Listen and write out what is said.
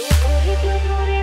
दूरी क्यों दूरी